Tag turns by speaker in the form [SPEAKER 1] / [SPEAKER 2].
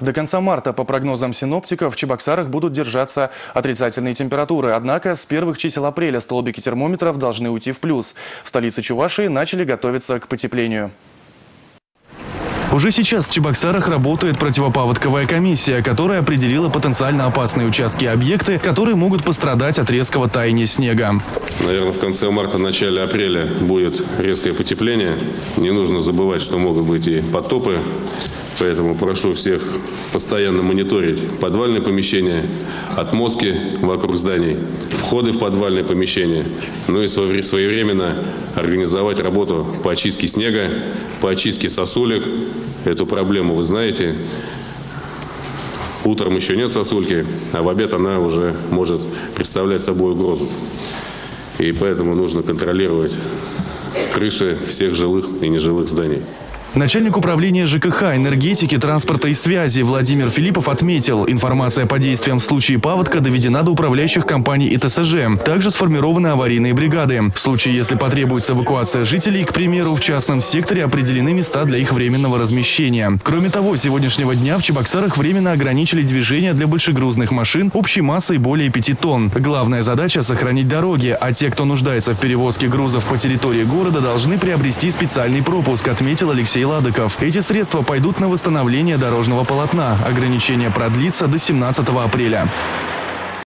[SPEAKER 1] До конца марта, по прогнозам синоптиков, в Чебоксарах будут держаться отрицательные температуры. Однако с первых чисел апреля столбики термометров должны уйти в плюс. В столице Чувашии начали готовиться к потеплению.
[SPEAKER 2] Уже сейчас в Чебоксарах работает противопаводковая комиссия, которая определила потенциально опасные участки и объекты, которые могут пострадать от резкого таяния снега.
[SPEAKER 3] Наверное, в конце марта, начале апреля будет резкое потепление. Не нужно забывать, что могут быть и потопы. Поэтому прошу всех постоянно мониторить подвальные помещения, отмостки вокруг зданий, входы в подвальные помещения. Ну и своевременно организовать работу по очистке снега, по очистке сосулек. Эту проблему вы знаете. Утром еще нет сосульки, а в обед она уже может представлять собой угрозу. И поэтому нужно контролировать крыши всех жилых и нежилых зданий.
[SPEAKER 2] Начальник управления ЖКХ, энергетики, транспорта и связи Владимир Филиппов отметил, информация по действиям в случае паводка доведена до управляющих компаний и ТСЖ. Также сформированы аварийные бригады. В случае, если потребуется эвакуация жителей, к примеру, в частном секторе определены места для их временного размещения. Кроме того, сегодняшнего дня в Чебоксарах временно ограничили движение для большегрузных машин общей массой более 5 тонн. Главная задача – сохранить дороги, а те, кто нуждается в перевозке грузов по территории города, должны приобрести специальный пропуск, отметил Алексей Алексей Ладыков. Эти средства пойдут на восстановление дорожного полотна. Ограничение продлится до 17 апреля.